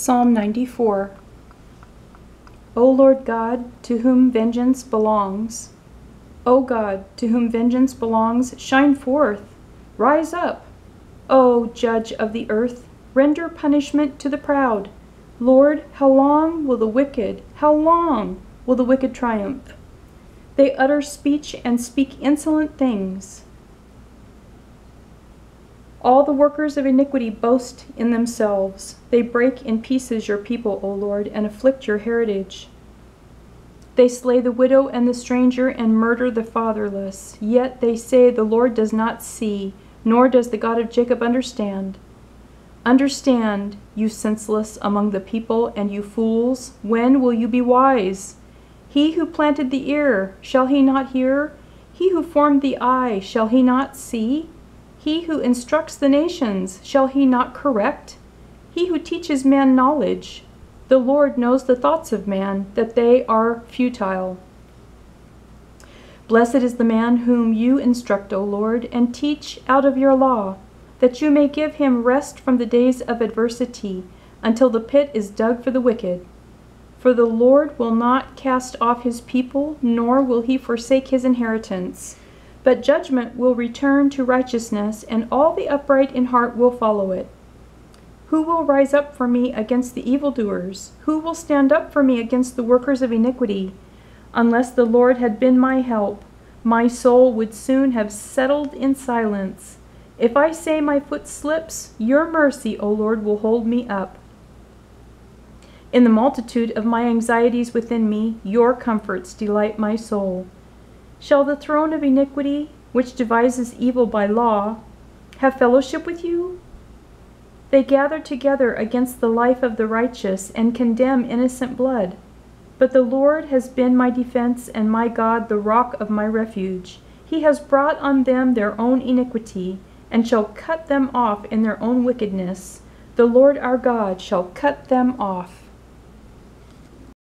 Psalm 94 O Lord God, to whom vengeance belongs, O God, to whom vengeance belongs, shine forth, rise up. O Judge of the earth, render punishment to the proud. Lord, how long will the wicked, how long will the wicked triumph? They utter speech and speak insolent things. All the workers of iniquity boast in themselves. They break in pieces your people, O Lord, and afflict your heritage. They slay the widow and the stranger and murder the fatherless. Yet they say, The Lord does not see, nor does the God of Jacob understand. Understand, you senseless among the people, and you fools, when will you be wise? He who planted the ear, shall he not hear? He who formed the eye, shall he not see? He who instructs the nations, shall he not correct? He who teaches man knowledge, the Lord knows the thoughts of man, that they are futile. Blessed is the man whom you instruct, O Lord, and teach out of your law, that you may give him rest from the days of adversity, until the pit is dug for the wicked. For the Lord will not cast off his people, nor will he forsake his inheritance. But judgment will return to righteousness, and all the upright in heart will follow it. Who will rise up for me against the evildoers? Who will stand up for me against the workers of iniquity? Unless the Lord had been my help, my soul would soon have settled in silence. If I say my foot slips, your mercy, O Lord, will hold me up. In the multitude of my anxieties within me, your comforts delight my soul. Shall the throne of iniquity, which devises evil by law, have fellowship with you? They gather together against the life of the righteous and condemn innocent blood. But the Lord has been my defense and my God the rock of my refuge. He has brought on them their own iniquity, and shall cut them off in their own wickedness. The Lord our God shall cut them off.